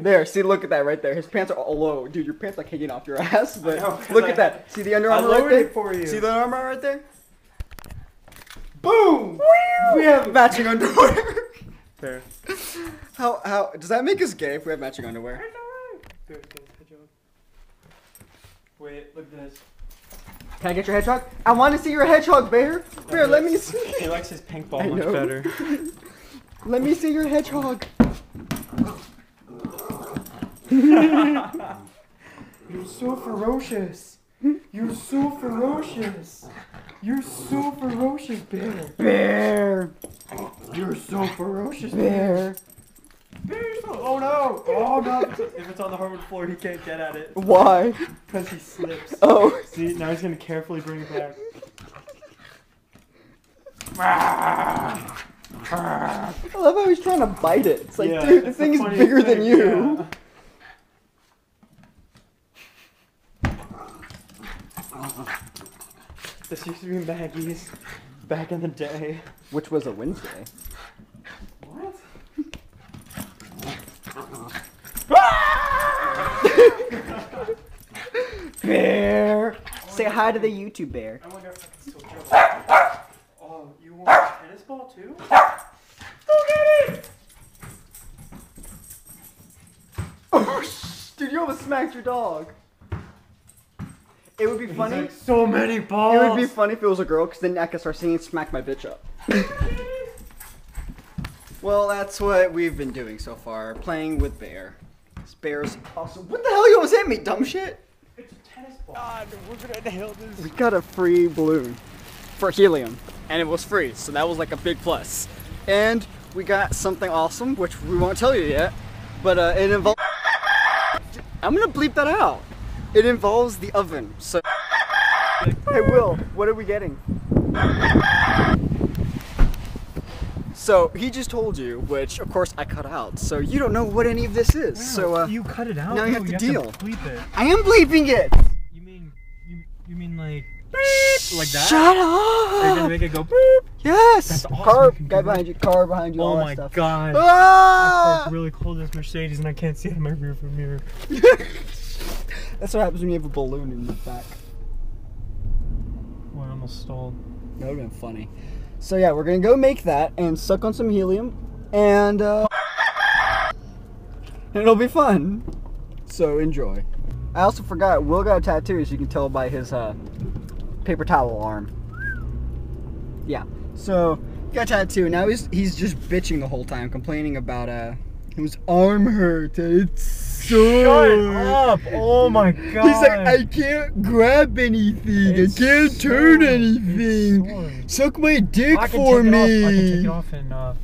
There, see, look at that right there. His pants are all low, dude. Your pants are like hanging off your ass, but know, look I- at that. See the Under Armour right there? for you. See the Under Armour right there? Boom! We have matching underwear. Fair. how how does that make us gay if we have matching underwear? Dude, get this. Wait, look at this. Can I get your hedgehog? I want to see your hedgehog, Bear. Bear, let me see. He likes his pink ball much better. Let me see your hedgehog. You're so ferocious. You're so ferocious. You're so ferocious, bear. Bear. You're so ferocious, Bear. Bear, Oh no! Oh no! If it's- on the hardwood floor, he can't get at it Why? because he slips. Oh. See, now he's gonna carefully bring it back. I love how he's trying to bite it. It's like, Yeah, dude, this it's thing is funniest bigger than you. yeah. This used to be Maggie's back in the day. Which was a Wednesday. What? Bear. Say hi to the YouTube bear. I wonder if I can still jump. Oh, you want a tennis ball too? Go get it! Oh, dude, you almost smacked your dog. It would be funny. Like, so many balls. It would be funny if it was a girl, because then I could start singing "Smack My Bitch Up." well, that's what we've been doing so far, playing with Bear. This Bear's awesome. What the hell? You almost hit me, dumb shit. It's a tennis ball. God, we're gonna nail this. We got a free balloon for helium, and it was free, so that was like a big plus. And we got something awesome, which we won't tell you yet, but uh, it involves. I'm gonna bleep that out. It involves the oven. So. Hey Will, what are we getting? So he just told you, which of course I cut out. So you don't know what any of this is. so uh, you cut it out. now you No, have to deal. bleep it. I am bleeping it. You mean you? You mean like like that? Shut Are you gonna make it go boop? Yes. That's awesome, Car, guy behind you, car behind you, all Oh my stuff. god. I Ah! parked really close to this Mercedes and I can't see out of my rearview mirror. That's what happens when you have a balloon in the back. Well, I almost stalled. That would have been funny. So yeah, we're gonna go make that and suck on some helium, and uh, and it'll be fun. So enjoy. I also forgot Will got a tattoo, as you can tell by his uh, paper towel arm. Yeah. So he got a tattoo. Now he's he's just bitching the whole time, complaining about uh his arm hurt. It's so. Shut up! Oh my god. He's like, I can't grab anything. It's I can't turn anything. Suck my dick I can for take me. It off. I can take it off and uh,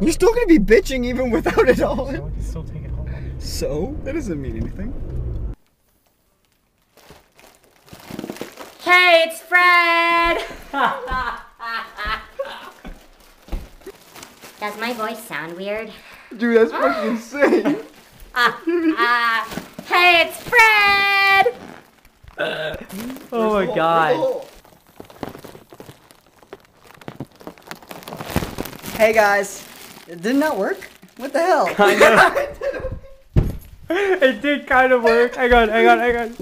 You're still gonna be bitching even without it all. so I on. can still take it home. So that doesn't mean anything. Hey, it's Fred! Does my voice sound weird? Dude, that's fucking insane. Ah, ah. Hey, it's Fred! Oh my god. Hey guys, it did not that work. What the hell? Kind of. it did kind of work. Hang on, hang on, hang on.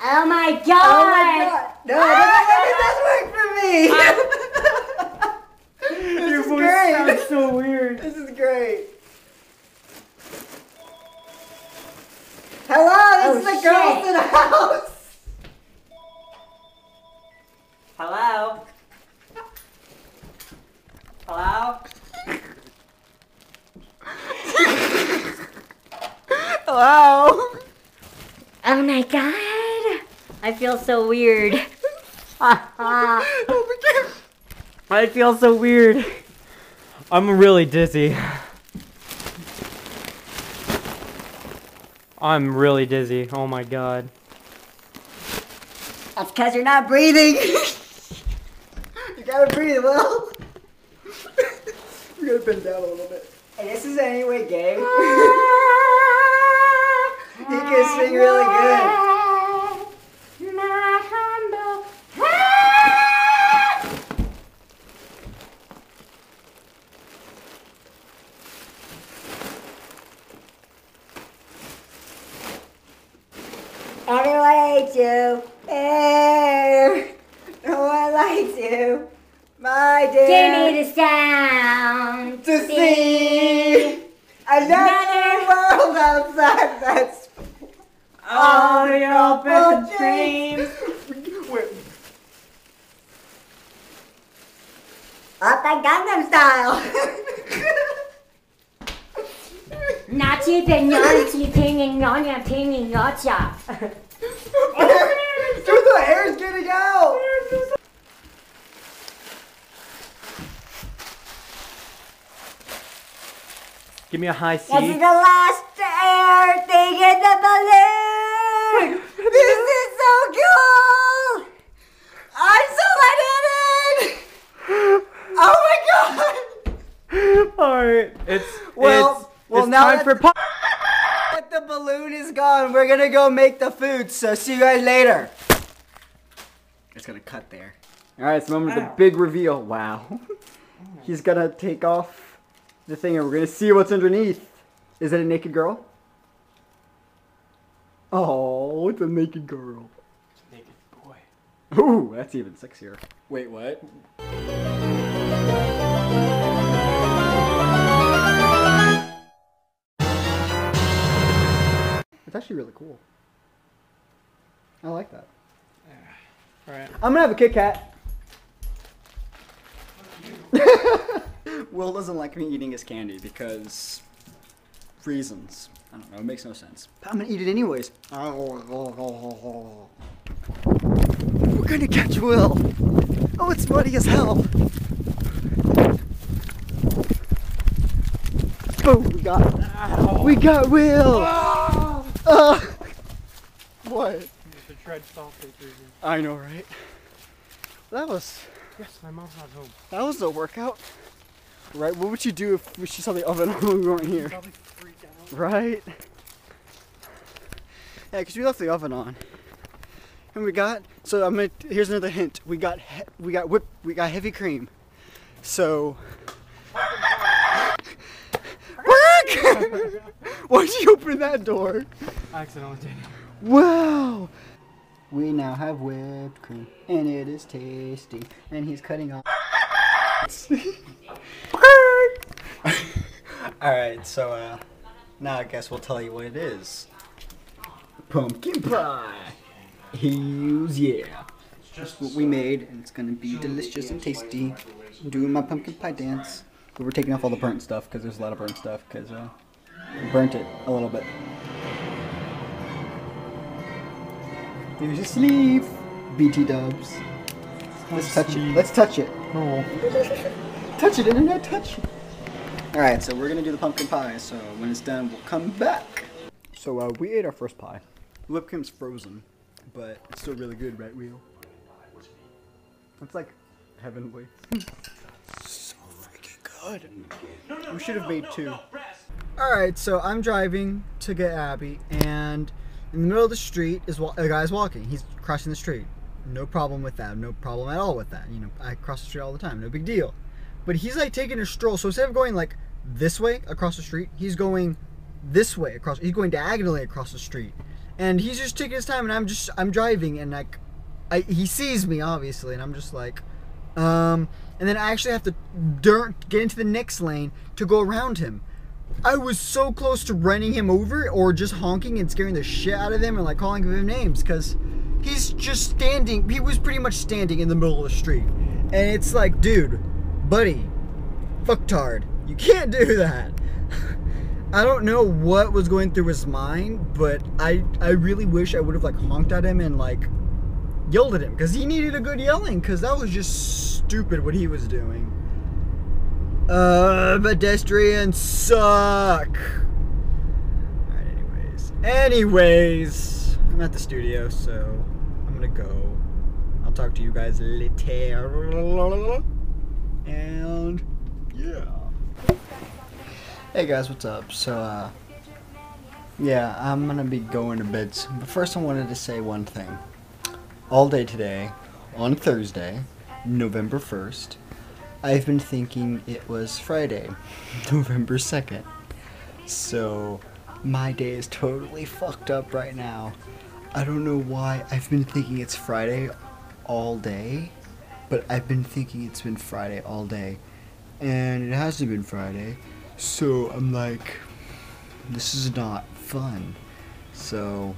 Oh my god! Oh my god! No, that doesn't, that does work for me. this Your is voice great. sounds so weird. This is great. Hello, this Oh, is the girls shit. in the house. Hello? Hello? Hello. Oh my god! I feel so weird. oh my god. I feel so weird. I'm really dizzy. I'm really dizzy. Oh my god. That's because you're not breathing. you gotta breathe, Will. you gotta bend down a little bit. And this is anyway gay. he can sing really good. My humble Air. No one likes you. My Give dear. me the sound to see Another world outside that's all your best dreams. Up at Gangnam Style. Not chi ping yon not pinging yon ya pinging gotcha. Dude, the hair's getting out. Give me a high This is the last air thing in the balloon. this is so cool. I'm so lightheaded. Oh my god. Alright, it's Well- it's, well, it's now time for pop. But the balloon is gone. We're gonna go make the food. So see you guys later. It's gonna cut there. All right, it's the moment of the big reveal. Wow. He's gonna take off the thing, and we're gonna see what's underneath. Is it a naked girl? Oh, it's a naked girl. Naked boy. Ooh, that's even sexier. Wait, what? It's actually really cool. I like that. Alright. I'm gonna have a Kit Kat. Will doesn't like me eating his candy because reasons. I don't know. It makes no sense. But I'm gonna eat it anyways. We're gonna catch Will. Oh, it's muddy as hell. Boom! We got. We got Will. Uh, what? The tread softly through. I know, right? That was Yes, my mom's not home. that was a workout. Right? What would you do if she saw the oven when we weren't here? Probably freak out. Right? Yeah, because we left the oven on. And we got so I'm gonna here's another hint. We got he, we got whip we got heavy cream. So Why'd you open that door? I accidentally did. Wow! We now have whipped cream, and it is tasty. And he's cutting off. Alright, so uh, now I guess we'll tell you what it is pumpkin pie! Hells yeah! That's what we made, and it's gonna be delicious and tasty. I'm doing my pumpkin pie dance. But we're taking off all the burnt stuff because there's a lot of burnt stuff because uh, we burnt it a little bit. Here's your sleeve, BT dubs. Let's touch it. Let's touch it. Oh. Touch it, internet, touch it. Alright, so we're gonna do the pumpkin pie, so when it's done, we'll come back. So, uh, we ate our first pie. The whipped cream's frozen, but it's still really good, right, Wheel? It's like heavenly. so freaking good. We should have made two. Alright, so I'm driving to get Abby, and in the middle of the street is wa- a guy's walking. He's crossing the street. No problem with that. No problem at all with that. You know, I cross the street all the time. No big deal. But he's like taking a stroll. So instead of going like this way across the street, he's going this way across. He's going diagonally across the street, and he's just taking his time. And I'm just I'm driving, and like, I he sees me obviously, and I'm just like, um, and then I actually have to dirt get into the next lane to go around him. I was so close to running him over or just honking and scaring the shit out of him and like calling him names because he's just standing. He was pretty much standing in the middle of the street. And it's like, dude, buddy, fucktard, you can't do that. I don't know what was going through his mind, but I I really wish I would have like honked at him and like yelled at him because he needed a good yelling because that was just stupid what he was doing. Uh, pedestrians suck. Alright, anyways. Anyways, I'm at the studio, so I'm gonna go. I'll talk to you guys later. And yeah. Hey guys, what's up? So, uh, yeah, I'm gonna be going to bed soon. But first, I wanted to say one thing. All day today, on Thursday, November 1st, I've been thinking it was Friday, November 2nd. So, my day is totally fucked up right now. I don't know why I've been thinking it's Friday all day, but I've been thinking it's been Friday all day, and it hasn't been Friday, so I'm like, this is not fun. So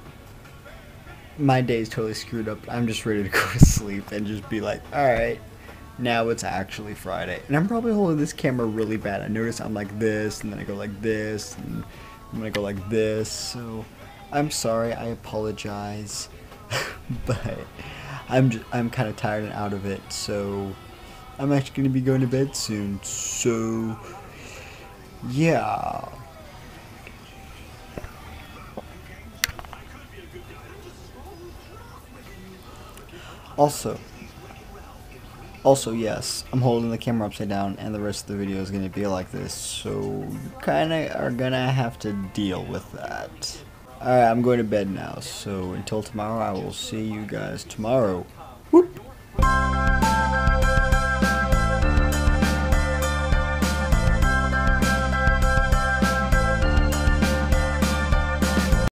my day's totally screwed up. I'm just ready to go to sleep and just be like, all right, now it's actually Friday. And I'm probably holding this camera really bad. I notice I'm like this, and then I go like this, and I'm gonna go like this. So I'm sorry. I apologize, but I'm just, I'm kind of tired and out of it. So I'm actually gonna be going to bed soon. So yeah. Also, also yes, I'm holding the camera upside down and the rest of the video is going to be like this, so you kind of are going to have to deal with that. Alright, I'm going to bed now, so until tomorrow, I will see you guys tomorrow.